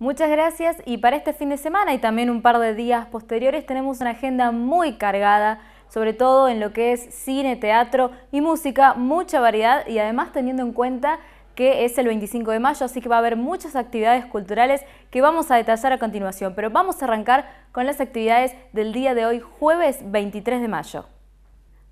Muchas gracias y para este fin de semana y también un par de días posteriores tenemos una agenda muy cargada, sobre todo en lo que es cine, teatro y música, mucha variedad y además teniendo en cuenta que es el 25 de mayo, así que va a haber muchas actividades culturales que vamos a detallar a continuación, pero vamos a arrancar con las actividades del día de hoy, jueves 23 de mayo.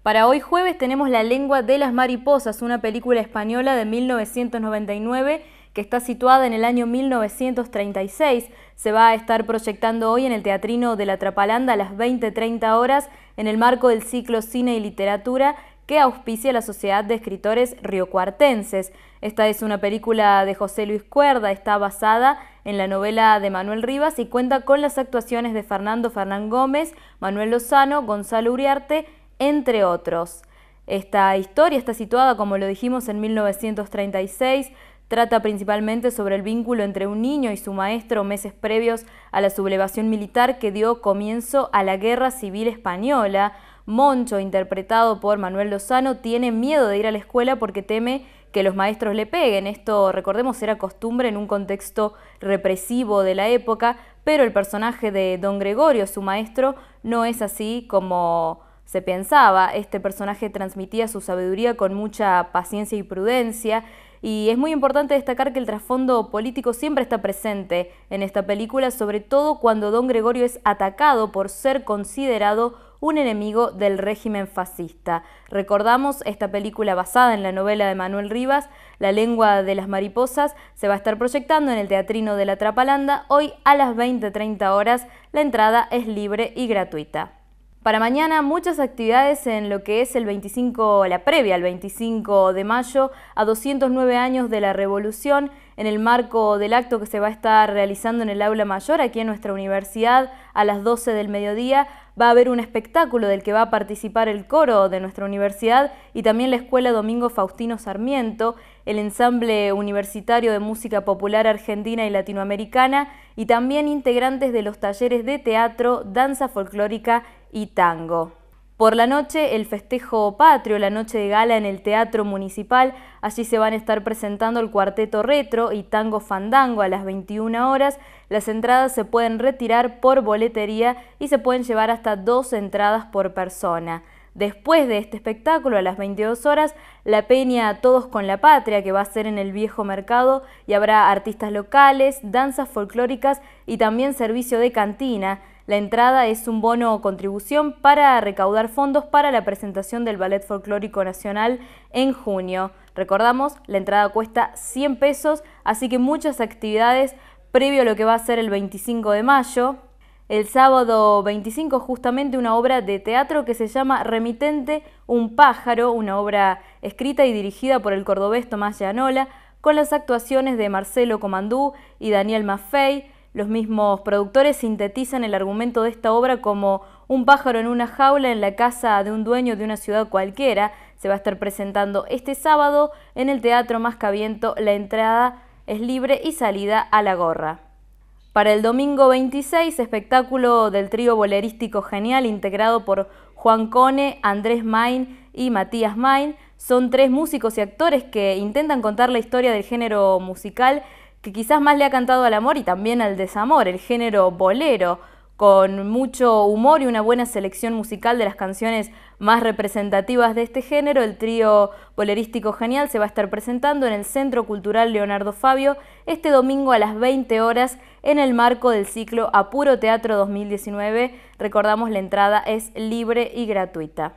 Para hoy jueves tenemos La lengua de las mariposas, una película española de 1999 que está situada en el año 1936. Se va a estar proyectando hoy en el Teatrino de la Trapalanda a las 20.30 horas en el marco del ciclo Cine y Literatura que auspicia la Sociedad de Escritores Riocuartenses. Esta es una película de José Luis Cuerda, está basada en la novela de Manuel Rivas y cuenta con las actuaciones de Fernando Fernán Gómez, Manuel Lozano, Gonzalo Uriarte, entre otros. Esta historia está situada, como lo dijimos, en 1936, Trata principalmente sobre el vínculo entre un niño y su maestro meses previos a la sublevación militar que dio comienzo a la Guerra Civil Española. Moncho, interpretado por Manuel Lozano, tiene miedo de ir a la escuela porque teme que los maestros le peguen. Esto, recordemos, era costumbre en un contexto represivo de la época, pero el personaje de Don Gregorio, su maestro, no es así como se pensaba. Este personaje transmitía su sabiduría con mucha paciencia y prudencia y es muy importante destacar que el trasfondo político siempre está presente en esta película, sobre todo cuando don Gregorio es atacado por ser considerado un enemigo del régimen fascista. Recordamos esta película basada en la novela de Manuel Rivas, La lengua de las mariposas, se va a estar proyectando en el Teatrino de la Trapalanda hoy a las 20.30 horas. La entrada es libre y gratuita. Para mañana muchas actividades en lo que es el 25, la previa al 25 de mayo, a 209 años de la Revolución, en el marco del acto que se va a estar realizando en el aula mayor aquí en nuestra universidad a las 12 del mediodía. Va a haber un espectáculo del que va a participar el coro de nuestra universidad y también la Escuela Domingo Faustino Sarmiento, el ensamble universitario de música popular argentina y latinoamericana y también integrantes de los talleres de teatro, danza folclórica y tango. Por la noche, el festejo patrio, la noche de gala en el Teatro Municipal. Allí se van a estar presentando el cuarteto retro y tango fandango a las 21 horas. Las entradas se pueden retirar por boletería y se pueden llevar hasta dos entradas por persona. Después de este espectáculo, a las 22 horas, la peña Todos con la Patria, que va a ser en el viejo mercado, y habrá artistas locales, danzas folclóricas y también servicio de cantina. La entrada es un bono o contribución para recaudar fondos para la presentación del Ballet Folclórico Nacional en junio. Recordamos, la entrada cuesta 100 pesos, así que muchas actividades previo a lo que va a ser el 25 de mayo. El sábado 25 justamente una obra de teatro que se llama Remitente, un pájaro, una obra escrita y dirigida por el cordobés Tomás Llanola, con las actuaciones de Marcelo Comandú y Daniel Maffei, los mismos productores sintetizan el argumento de esta obra como un pájaro en una jaula en la casa de un dueño de una ciudad cualquiera. Se va a estar presentando este sábado en el Teatro Mascaviento. La entrada es libre y salida a la gorra. Para el domingo 26, espectáculo del trío bolerístico genial integrado por Juan Cone, Andrés Main y Matías Main. Son tres músicos y actores que intentan contar la historia del género musical que quizás más le ha cantado al amor y también al desamor, el género bolero, con mucho humor y una buena selección musical de las canciones más representativas de este género, el trío bolerístico genial se va a estar presentando en el Centro Cultural Leonardo Fabio este domingo a las 20 horas en el marco del ciclo Apuro Teatro 2019. Recordamos la entrada es libre y gratuita.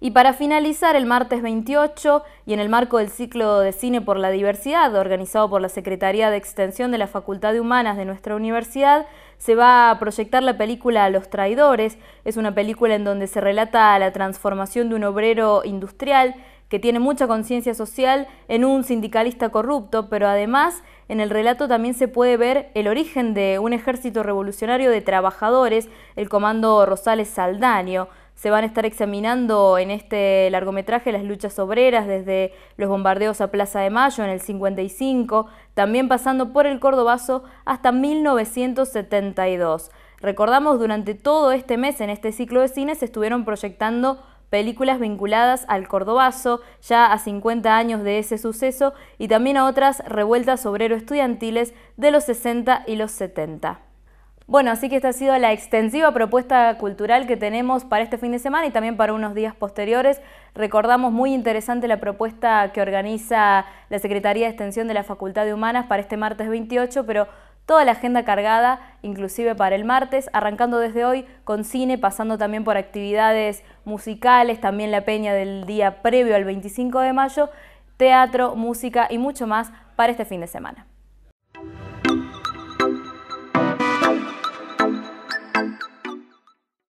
Y para finalizar, el martes 28 y en el marco del ciclo de cine por la diversidad, organizado por la Secretaría de Extensión de la Facultad de Humanas de nuestra universidad, se va a proyectar la película Los Traidores. Es una película en donde se relata la transformación de un obrero industrial que tiene mucha conciencia social en un sindicalista corrupto, pero además en el relato también se puede ver el origen de un ejército revolucionario de trabajadores, el Comando Rosales Saldaño. Se van a estar examinando en este largometraje las luchas obreras desde los bombardeos a Plaza de Mayo en el 55, también pasando por el Cordobazo hasta 1972. Recordamos, durante todo este mes en este ciclo de cine se estuvieron proyectando películas vinculadas al Cordobazo, ya a 50 años de ese suceso, y también a otras revueltas obrero-estudiantiles de los 60 y los 70. Bueno, así que esta ha sido la extensiva propuesta cultural que tenemos para este fin de semana y también para unos días posteriores. Recordamos muy interesante la propuesta que organiza la Secretaría de Extensión de la Facultad de Humanas para este martes 28, pero toda la agenda cargada, inclusive para el martes, arrancando desde hoy con cine, pasando también por actividades musicales, también la peña del día previo al 25 de mayo, teatro, música y mucho más para este fin de semana.